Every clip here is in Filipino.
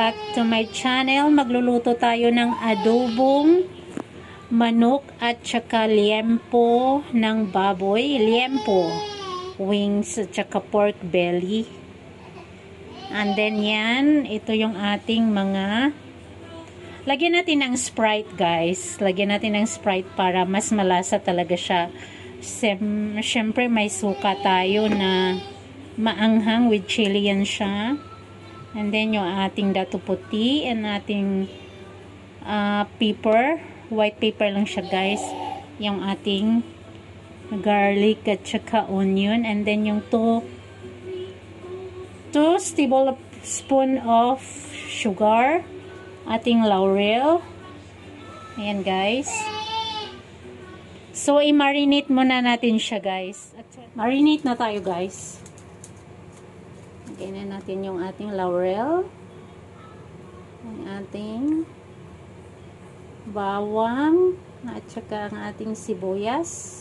back to my channel. Magluluto tayo ng adobong manok at saka liempo ng baboy. Liempo, wings at saka pork belly. And then yan, ito yung ating mga lagyan natin ng Sprite guys. Lagyan natin ng Sprite para mas malasa talaga siya. Siyempre may suka tayo na maanghang with chili yan siya. And then yung ating dato puti and ating uh, pepper. White pepper lang siya guys. Yung ating garlic at saka onion. And then yung 2 2 tablespoon of sugar. Ating laurel. Ayan guys. So, i-marinate muna natin siya guys. Marinate na tayo guys. Lagyan natin yung ating laurel. Ang ating bawang. At saka ang ating sibuyas.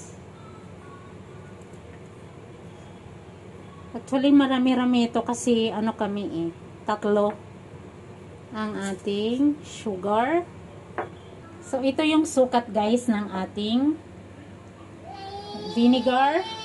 Actually, marami-rami ito kasi ano kami eh. Tatlo. Ang ating sugar. So, ito yung sukat guys ng ating vinegar.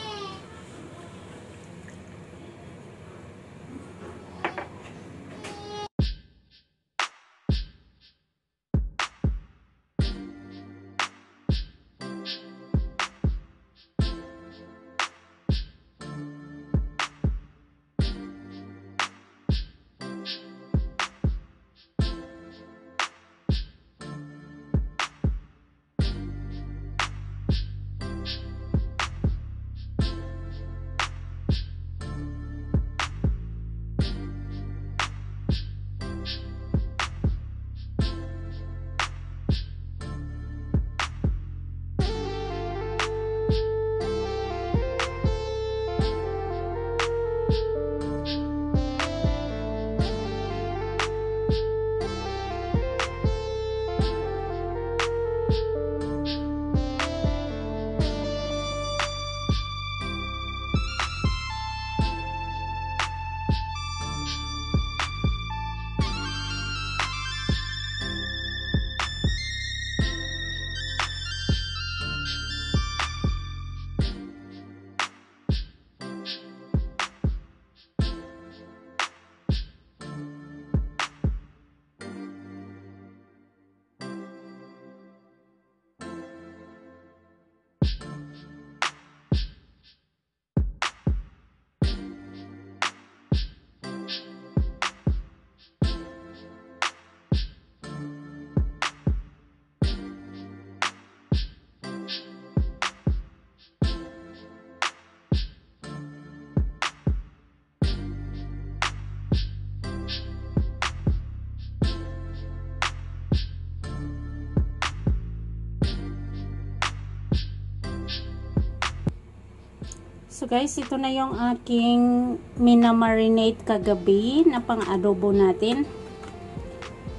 So guys, ito na yung aking minamarinate kagabi na pang adobo natin.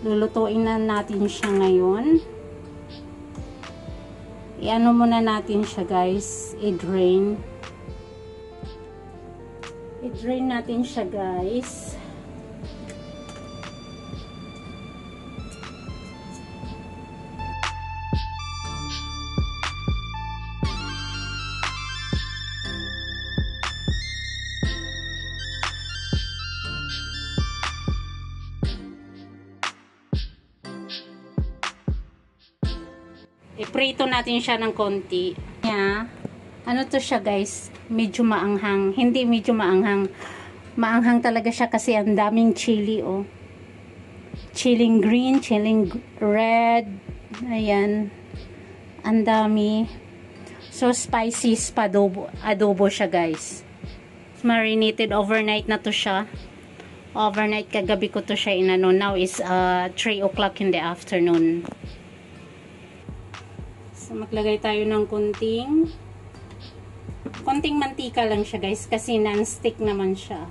Lulutuin na natin siya ngayon. Iano muna natin siya guys, i-drain. I-drain natin siya guys. Iprito natin siya ng konti. Yeah. Ano to siya guys? Medyo maanghang. Hindi medyo maanghang. Maanghang talaga siya kasi ang daming chili oh. Chilling green, chilling red. Ayan. Ang dami. So spicy adobo, adobo siya guys. Marinated overnight na to siya. Overnight kagabi ko to siya inano. Now is uh, 3 o'clock in the afternoon. So, maglagay tayo ng kunting konting mantika lang siya guys kasi non-stick naman siya.